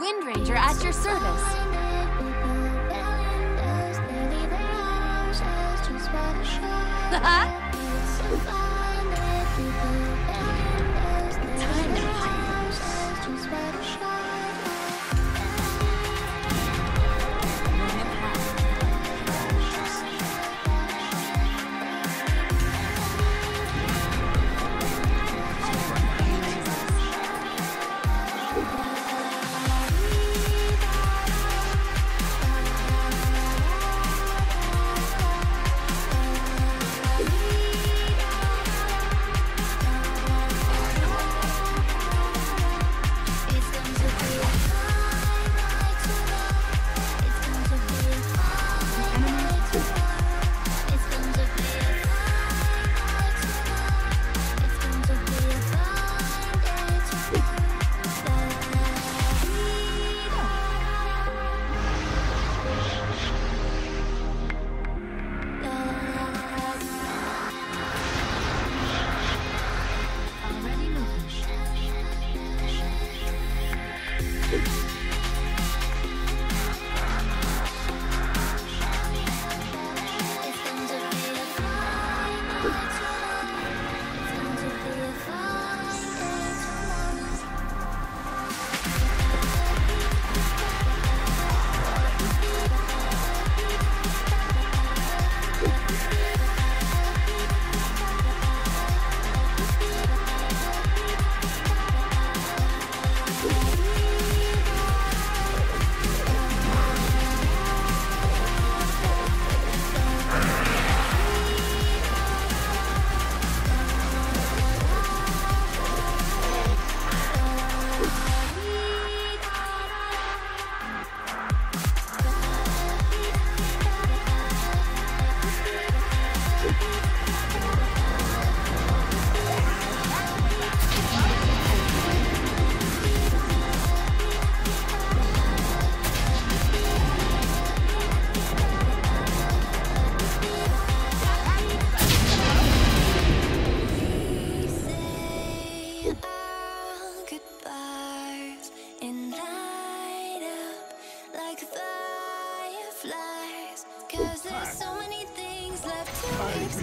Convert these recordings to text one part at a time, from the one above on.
Wind Ranger at your service. Haha! Already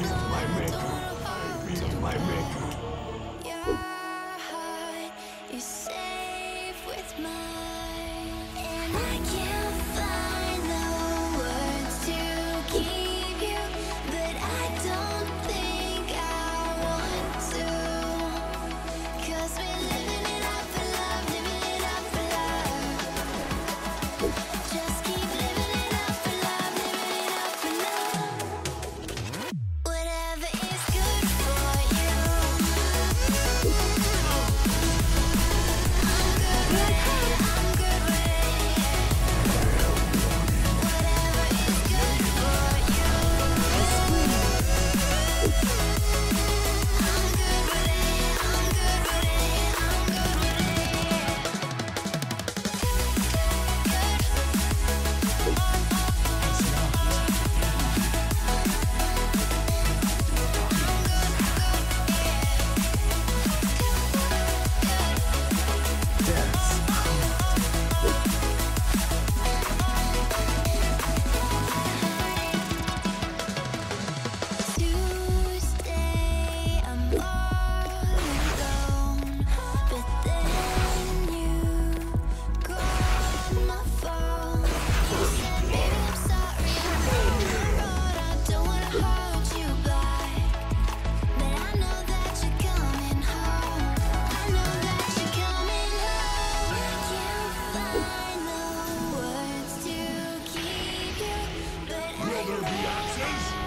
to explore. Don't hold Your Other their